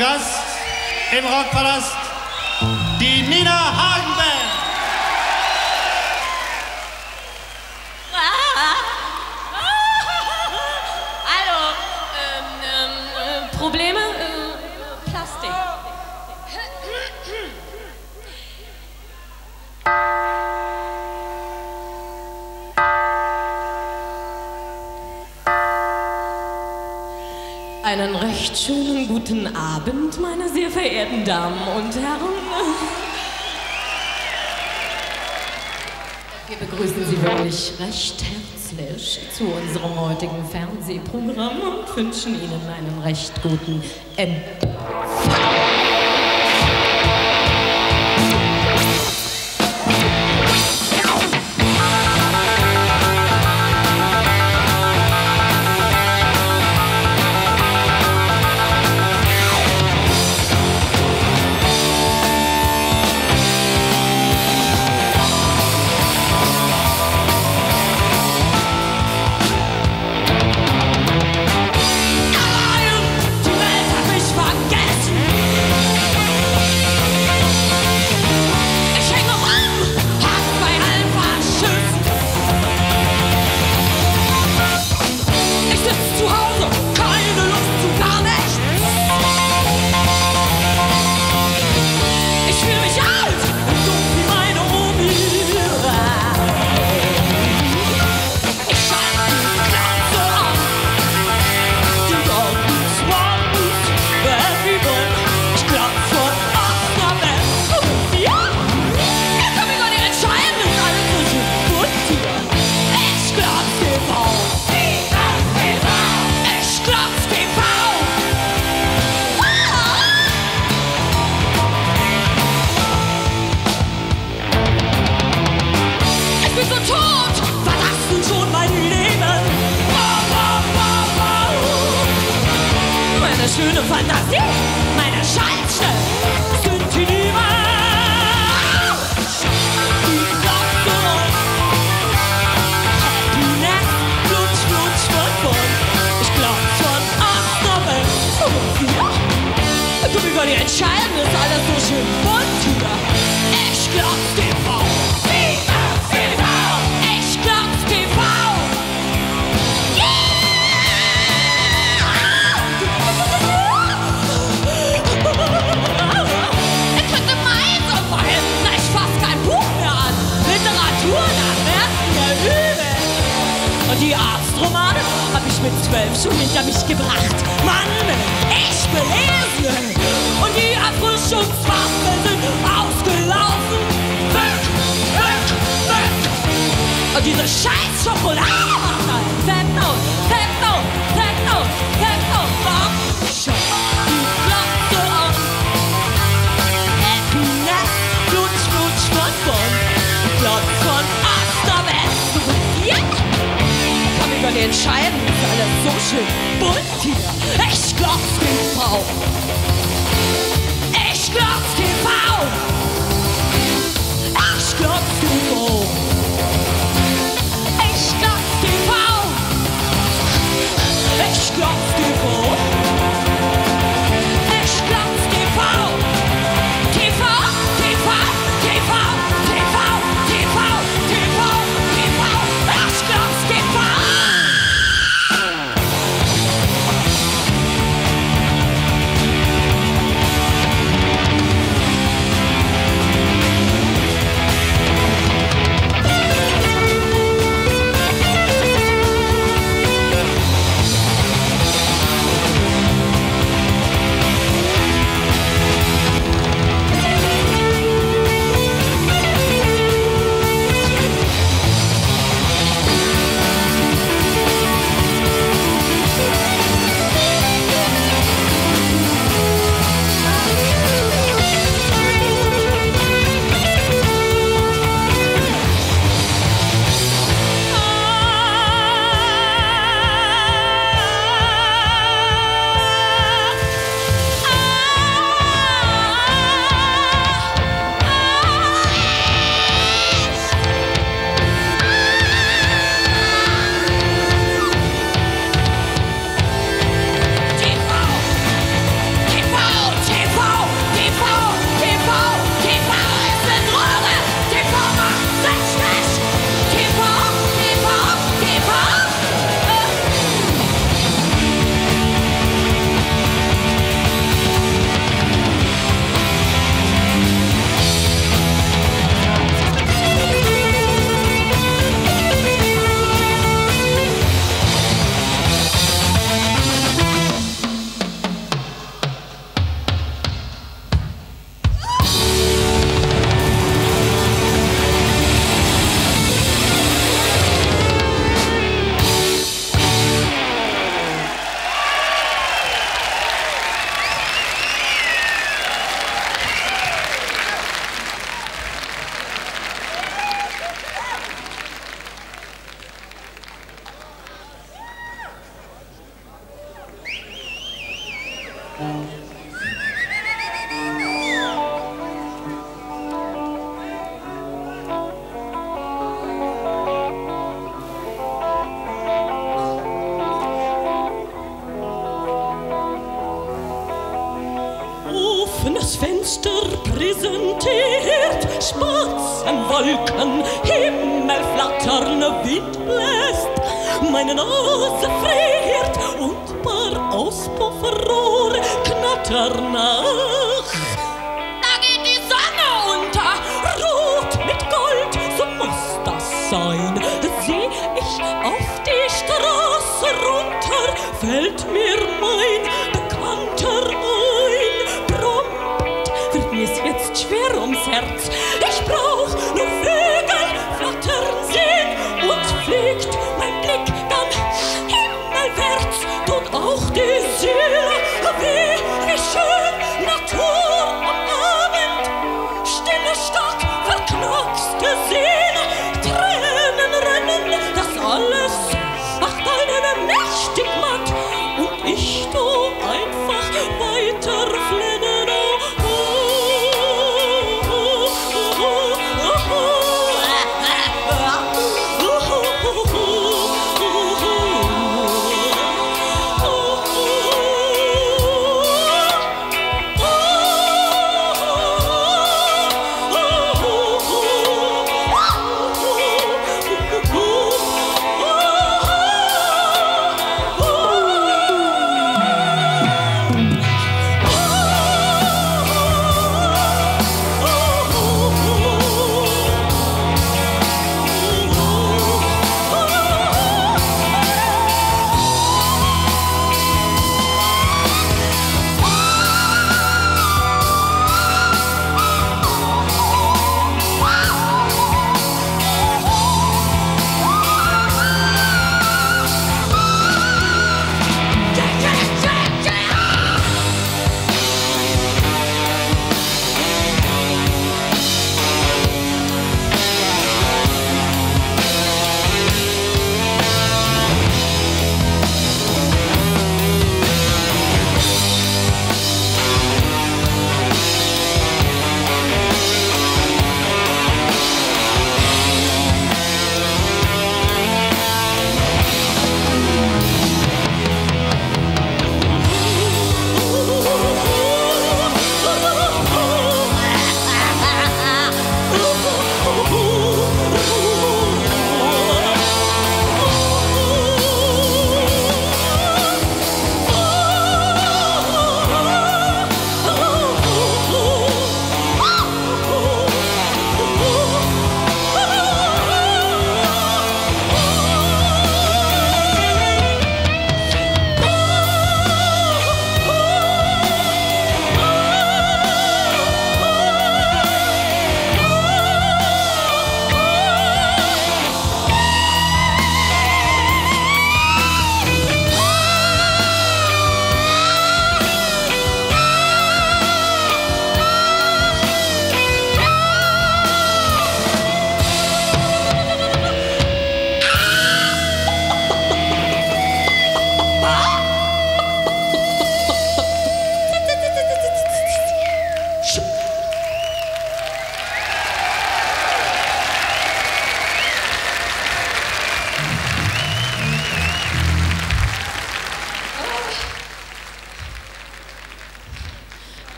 Gast im Rockpalast, die Nina Hagenberg. Guten Abend, meine sehr verehrten Damen und Herren. Wir begrüßen Sie wirklich recht herzlich zu unserem heutigen Fernsehprogramm und wünschen Ihnen einen recht guten Empfang. so schön bunt hier. Ich glaub's TV. Ich glaub's TV. Ich glaub's TV. Ich glaub's TV. Ich glaub's TV. ich du einfach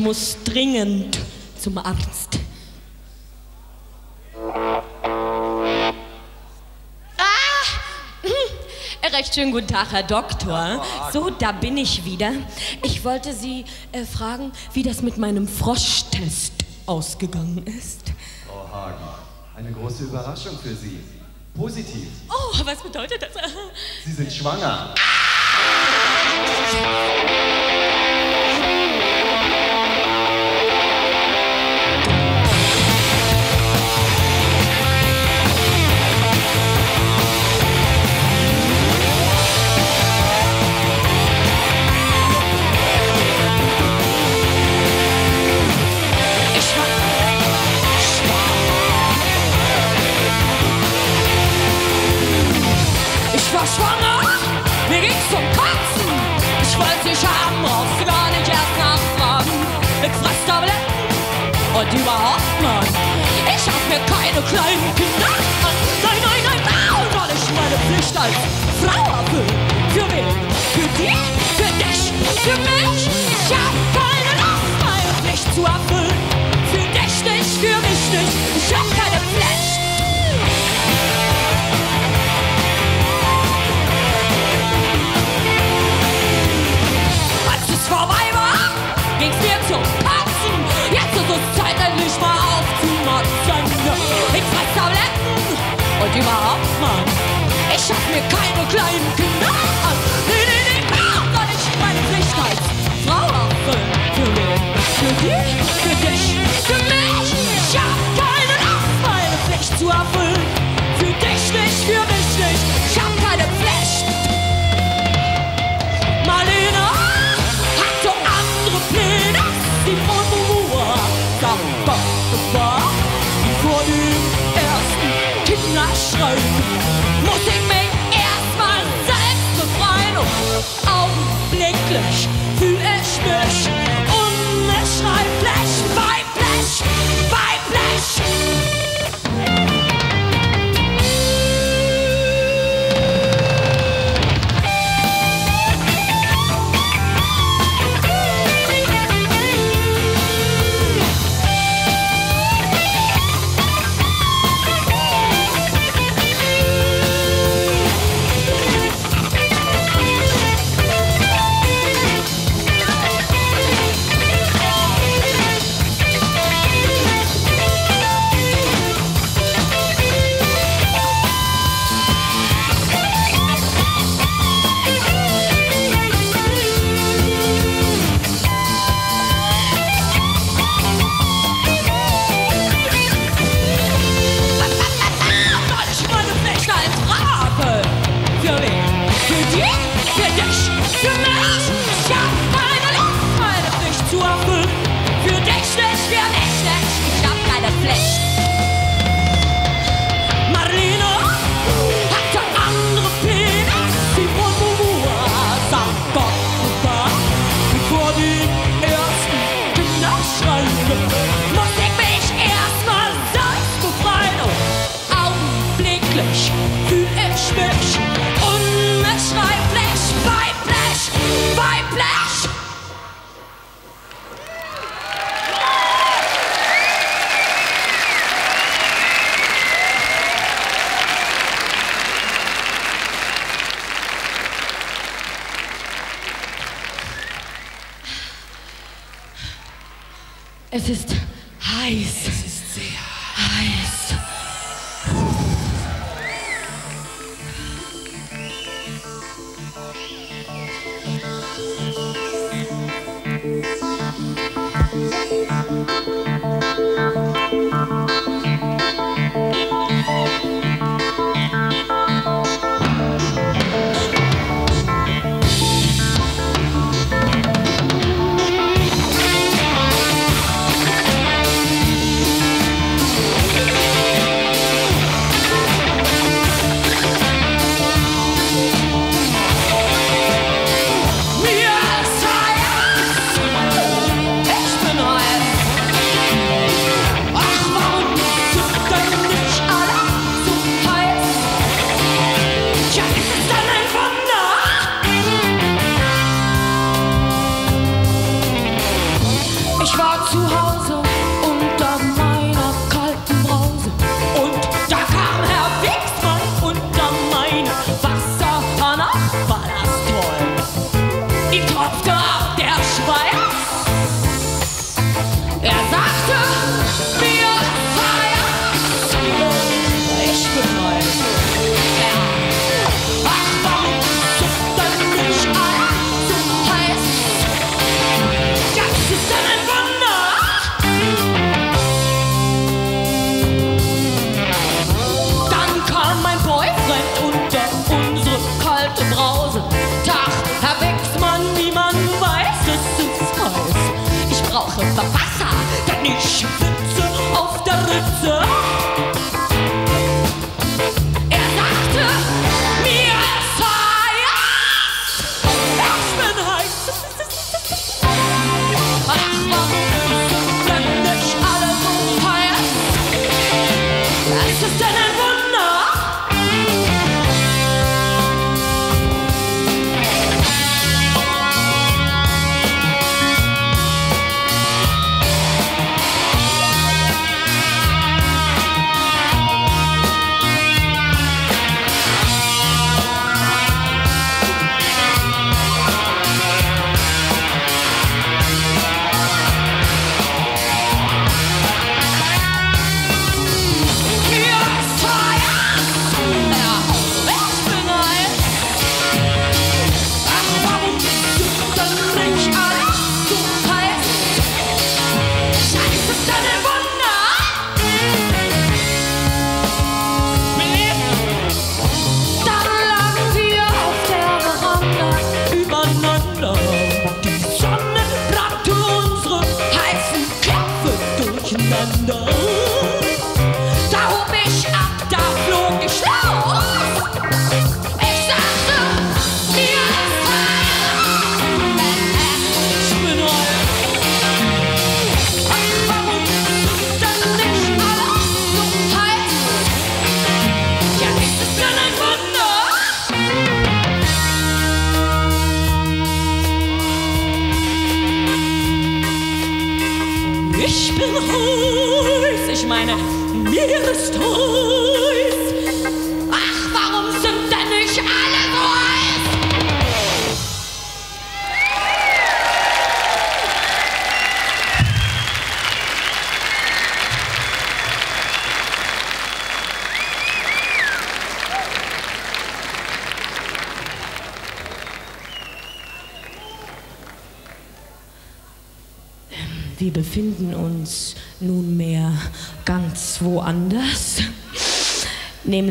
muss dringend zum Arzt. Ah, hm, recht schönen guten Tag, Herr Doktor. So, da bin ich wieder. Ich wollte Sie äh, fragen, wie das mit meinem Froschtest ausgegangen ist. Frau Hagen, eine große Überraschung für Sie. Positiv. Oh, was bedeutet das? Sie sind schwanger. Ah! war schwanger, mir ging's zum Kotzen. Ich wollte dich haben, brauchst du gar nicht erst nachfragen. Ich fress Tabletten und überhaupt man. Ich hab mir keine kleinen Kinder. Nein, nein, nein, nein, weil ich meine Pflicht als Frau erfüllen. Für wen? Für dich? Für dich? Für mich? Ich hab keine Lust, meine Pflicht zu erfüllen. schaff mir keine kleinen genau Kinder an. Nee, nee, nee, ah, weil ich meine Pflicht als Frau erfülle. Für wen? Für dich?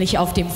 Nämlich auf dem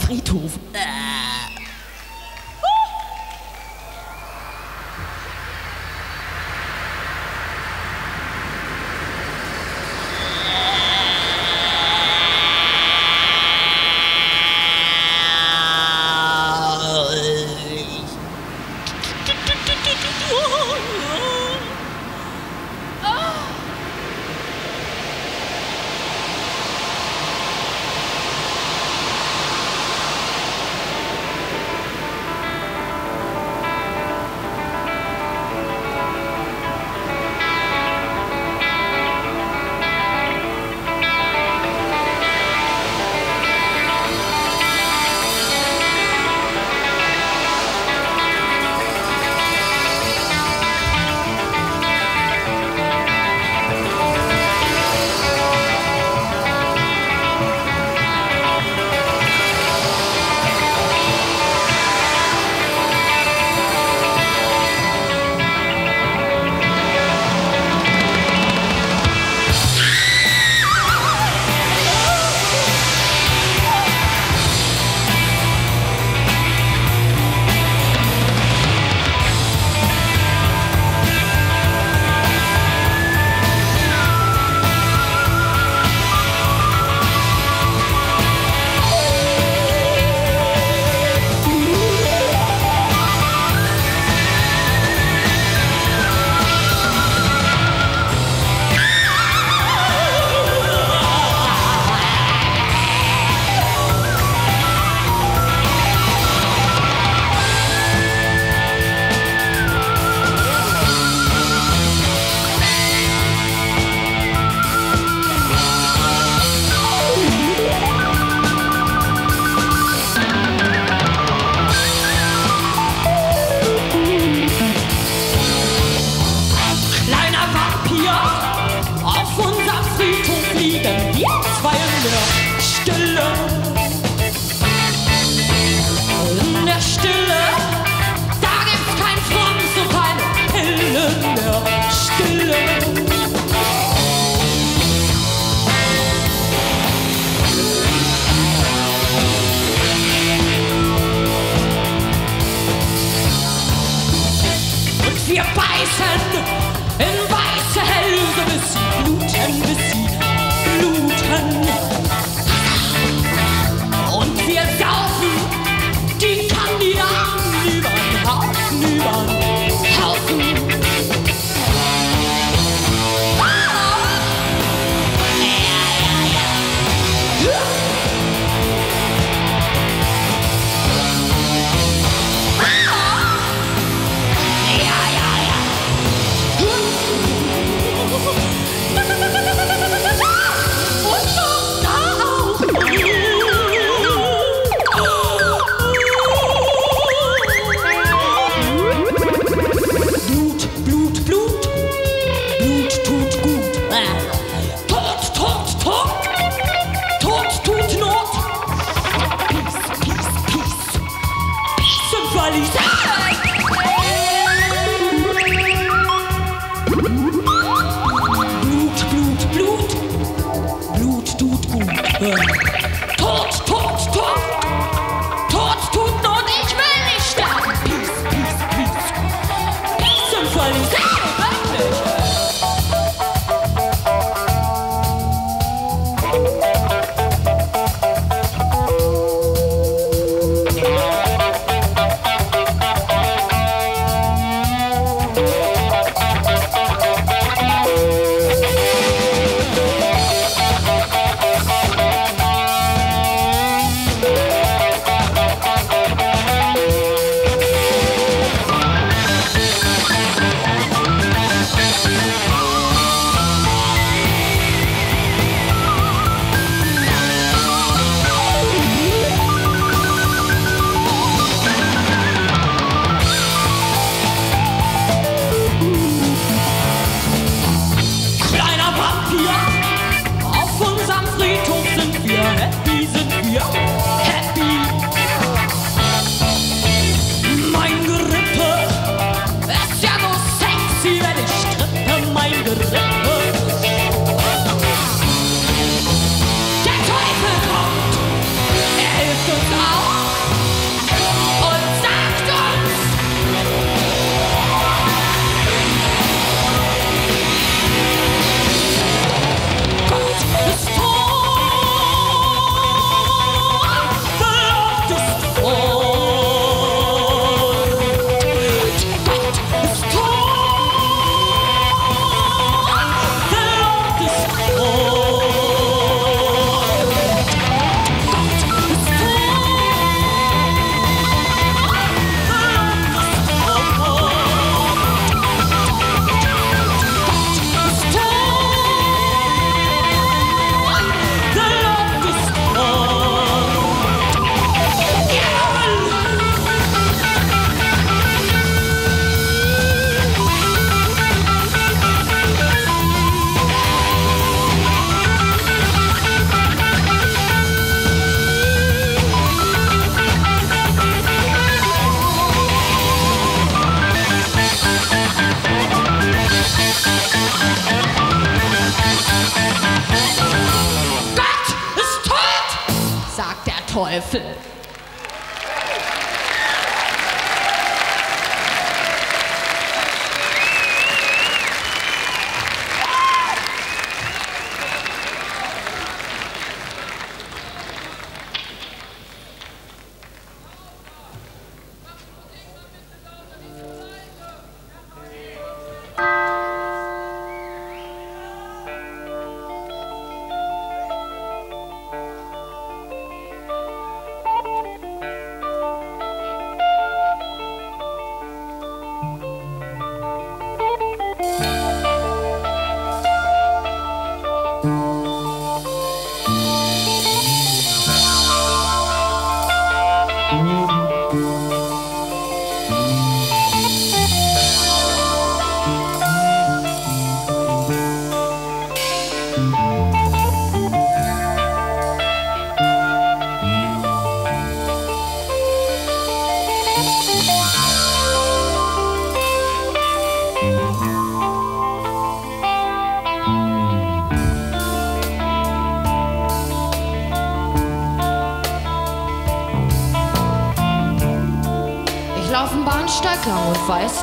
야!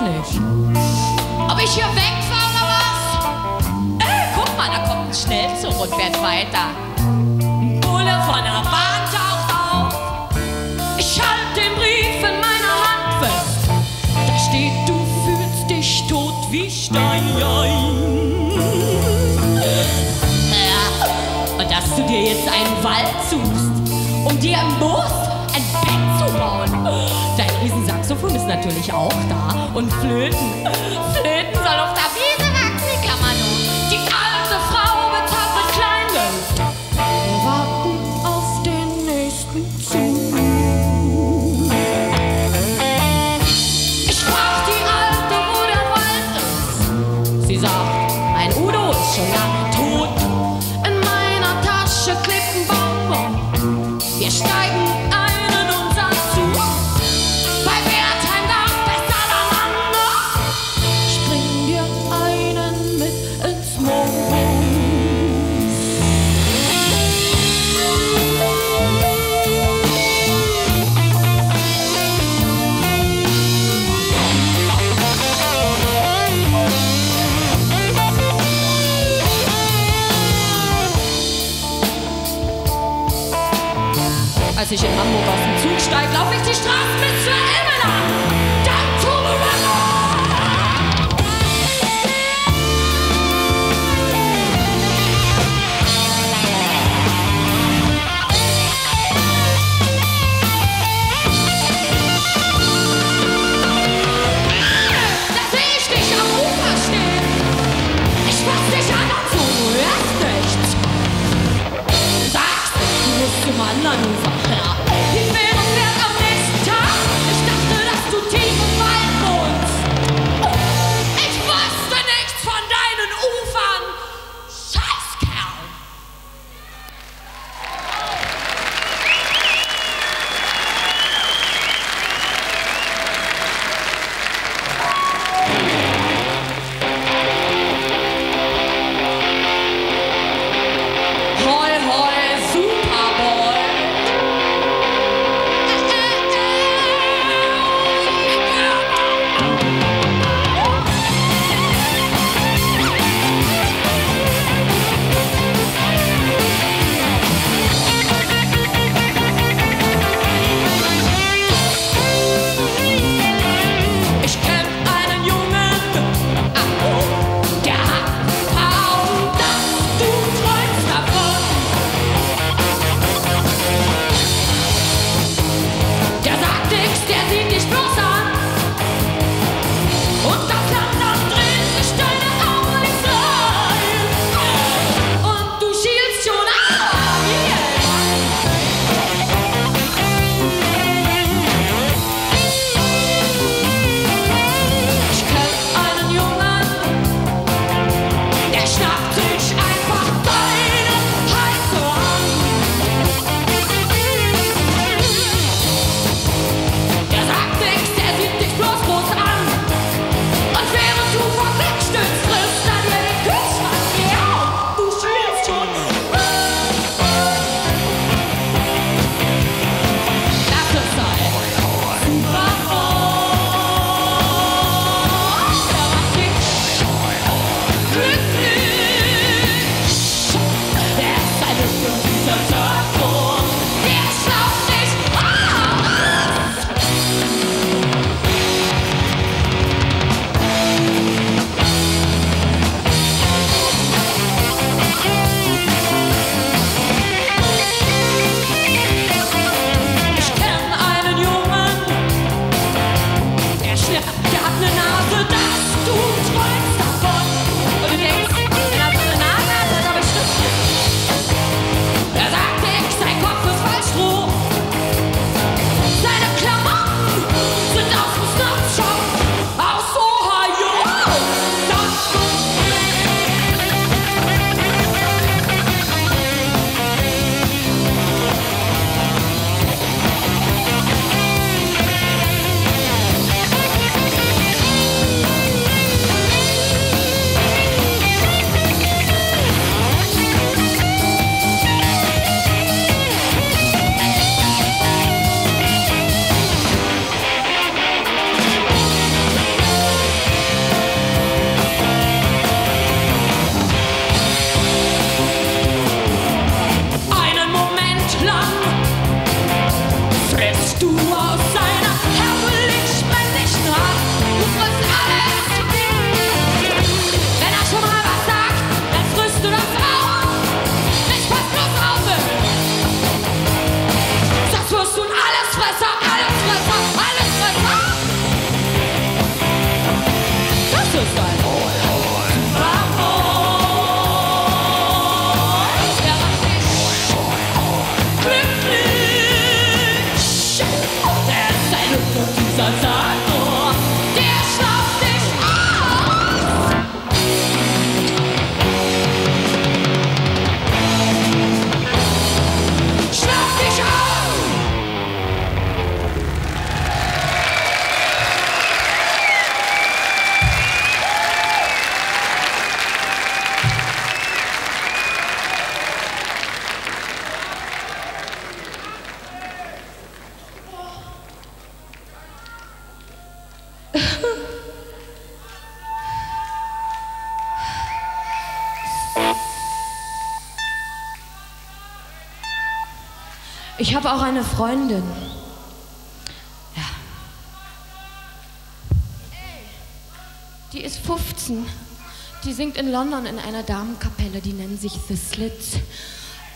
Herzlich. natürlich auch da. Und Flöten. Flöten soll auf der eine Freundin. Ja. Die ist 15. Die singt in London in einer Damenkapelle, die nennen sich The Slits.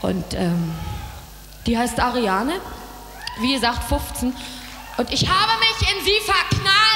Und ähm, die heißt Ariane, wie gesagt 15. Und ich habe mich in sie verknallt.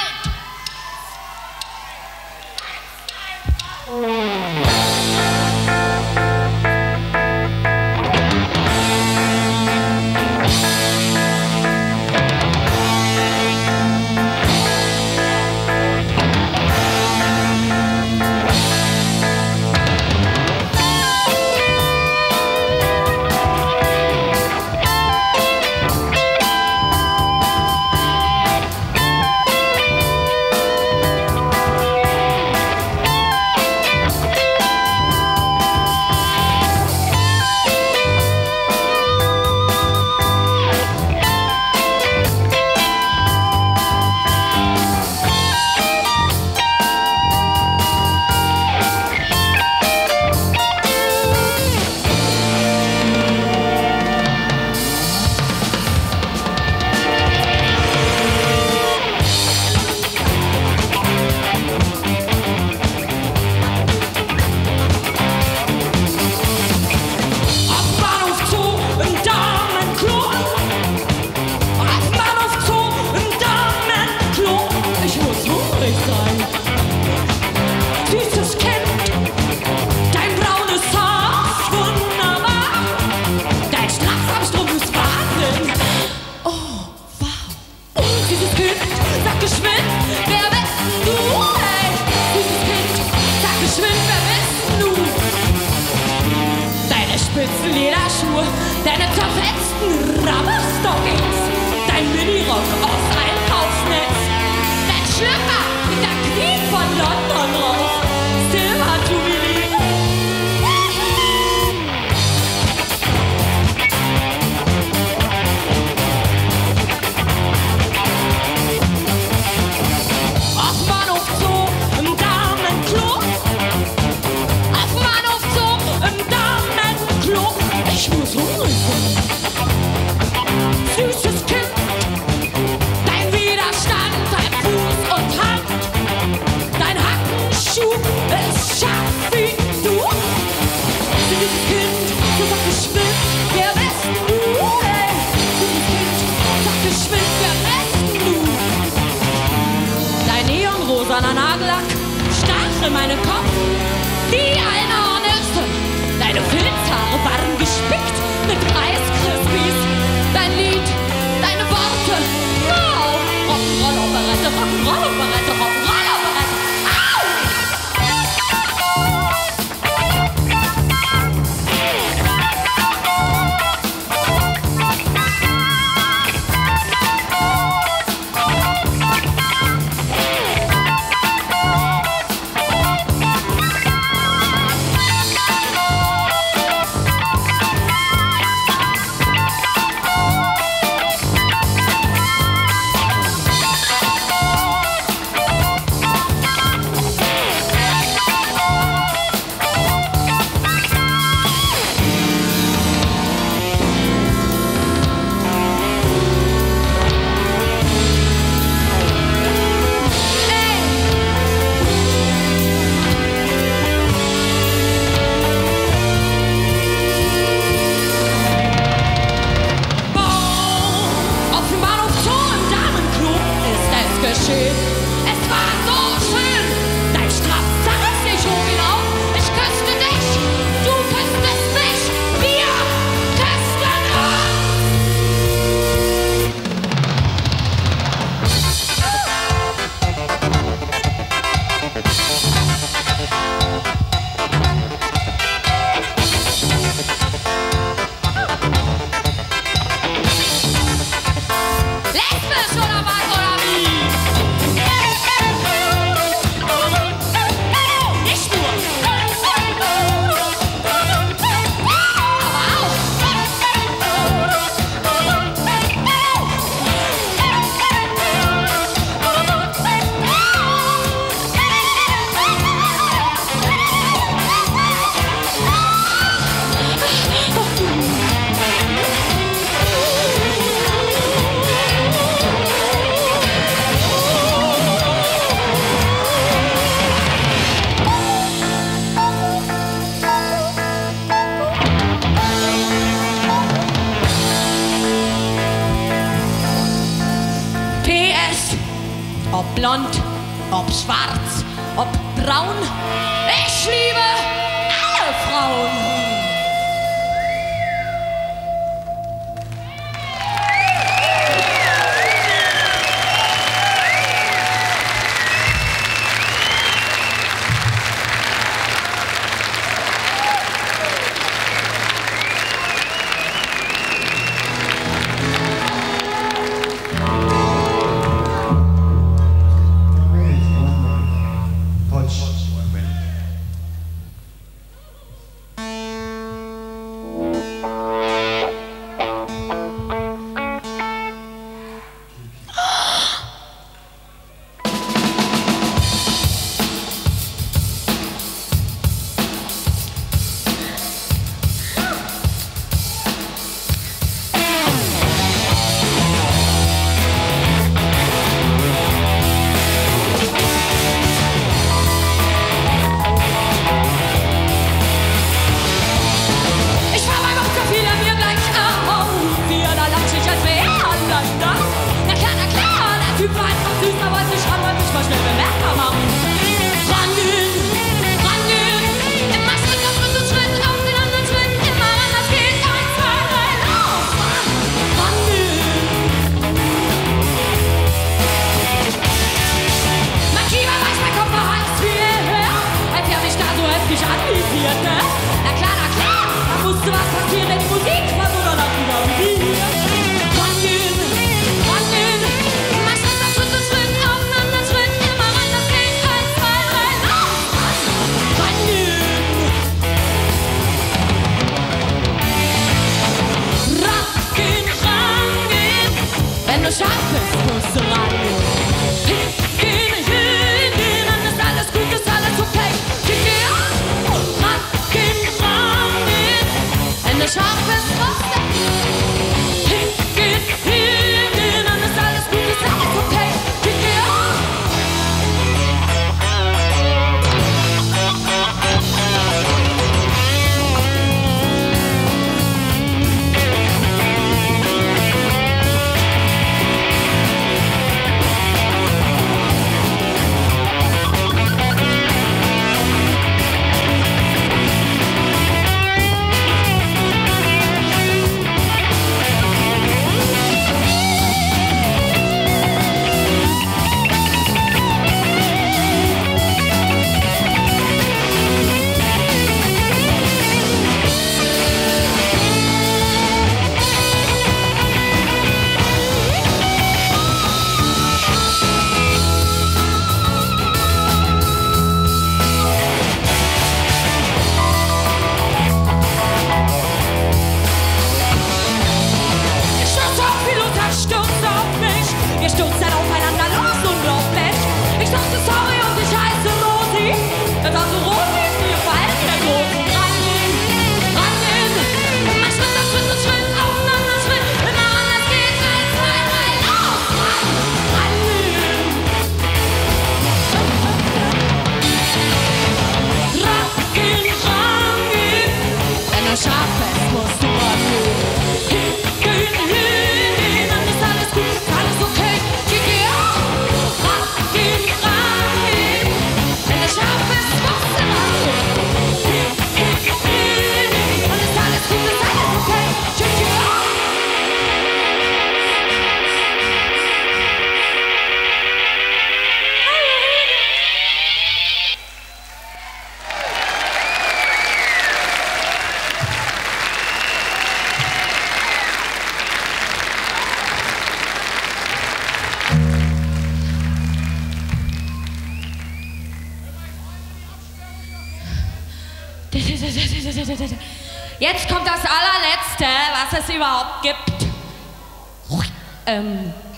Um,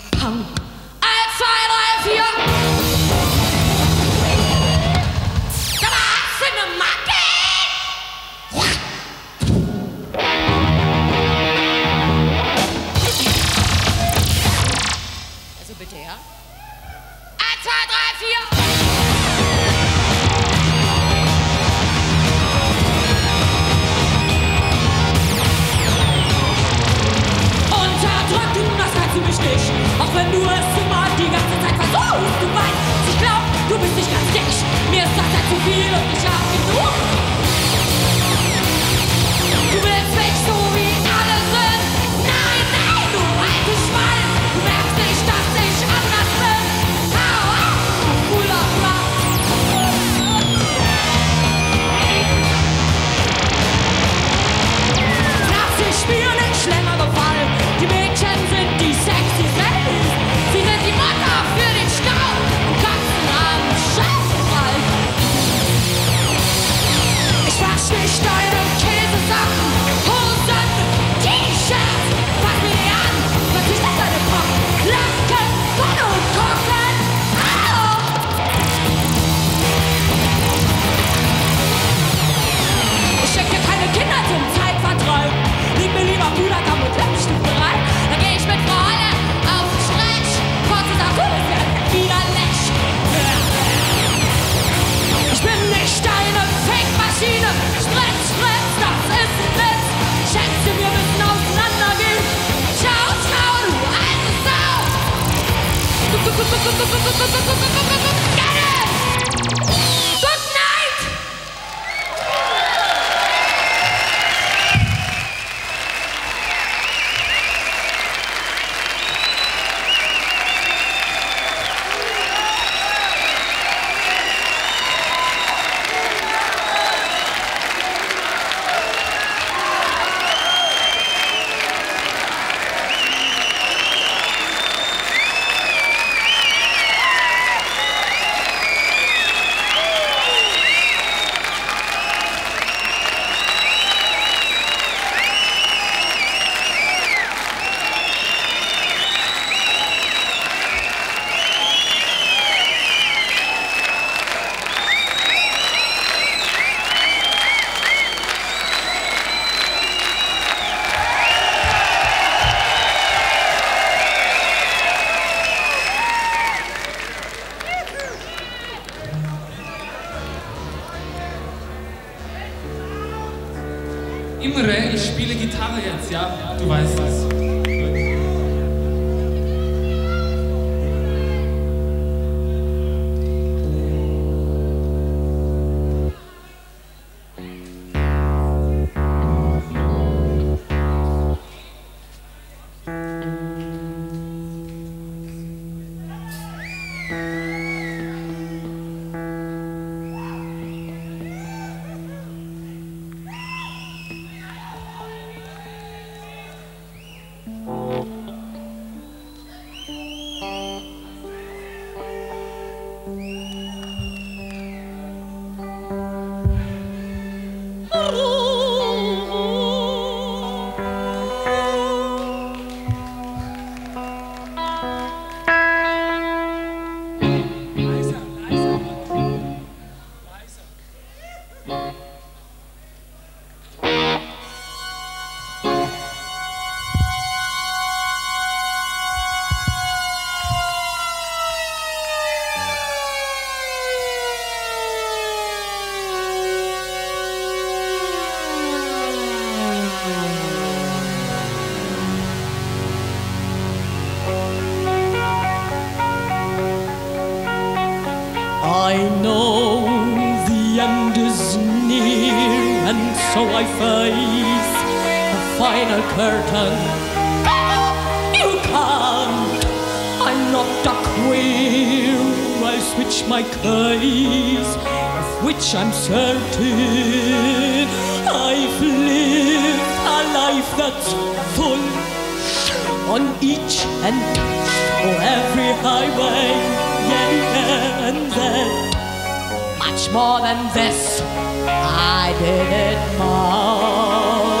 reach my case, of which I'm certain. I've lived a life that's full on each and or every highway, yeah, and then much more than this, I did it more.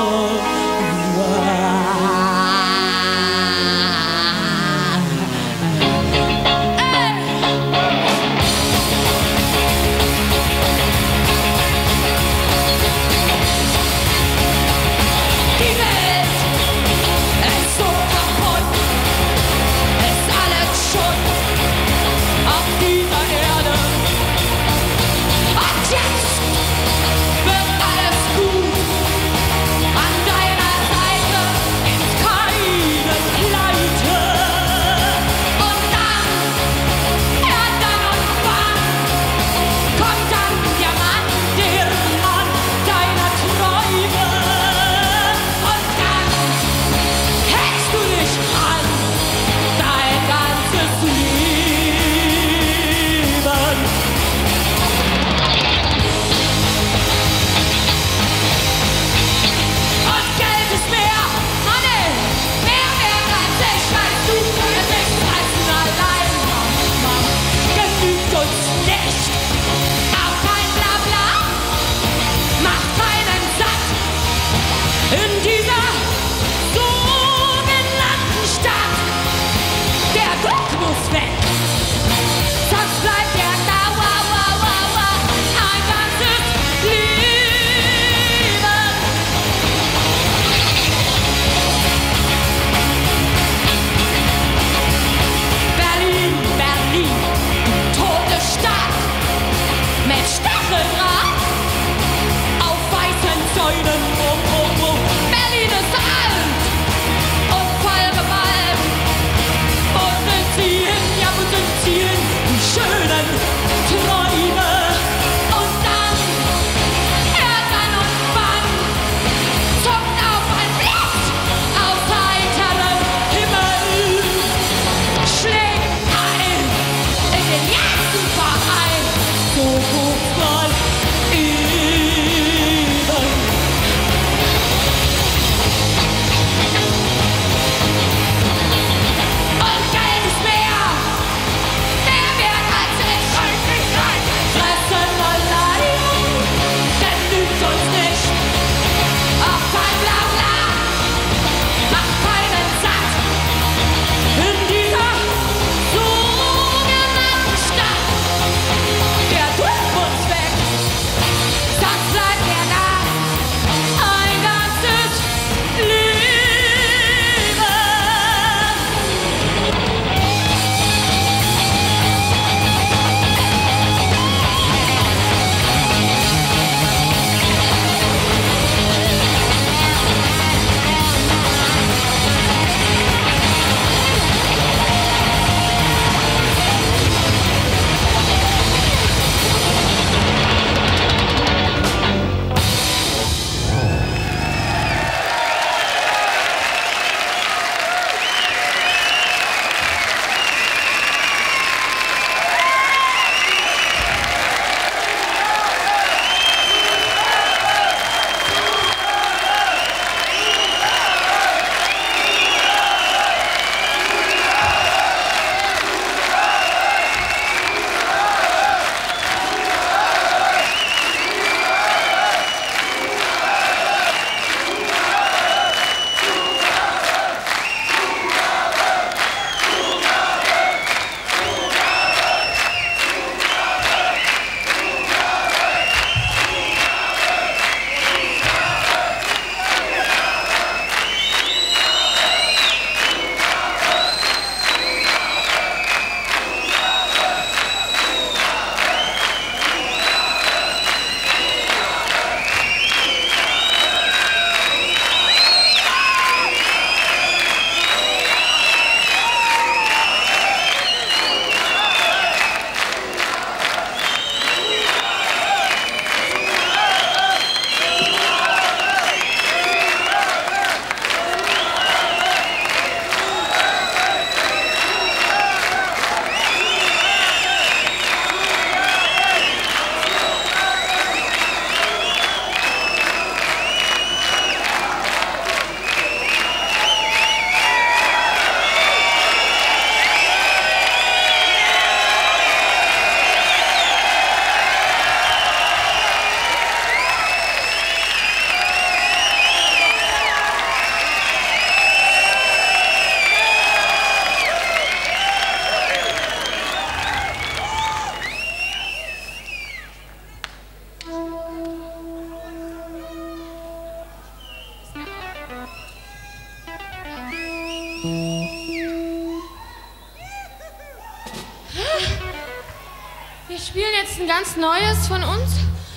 spielen jetzt ein ganz neues von uns.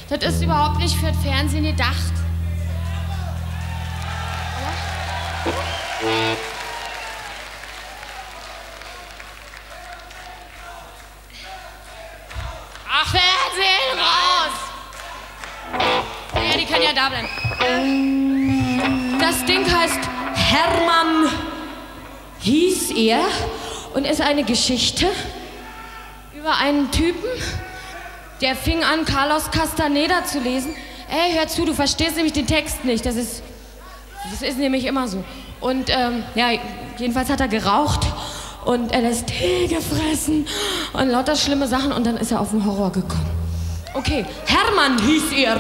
Das ist überhaupt nicht für das Fernsehen gedacht. Ja? Ach, Fernsehen raus! Ja, die kann ja da bleiben. Das Ding heißt Hermann hieß er und ist eine Geschichte war einen Typen, der fing an, Carlos Castaneda zu lesen. Ey, hör zu, du verstehst nämlich den Text nicht. Das ist, das ist nämlich immer so. Und ähm, ja, jedenfalls hat er geraucht und LSD gefressen und lauter schlimme Sachen. Und dann ist er auf den Horror gekommen. Okay, Hermann hieß er.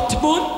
Dortmund.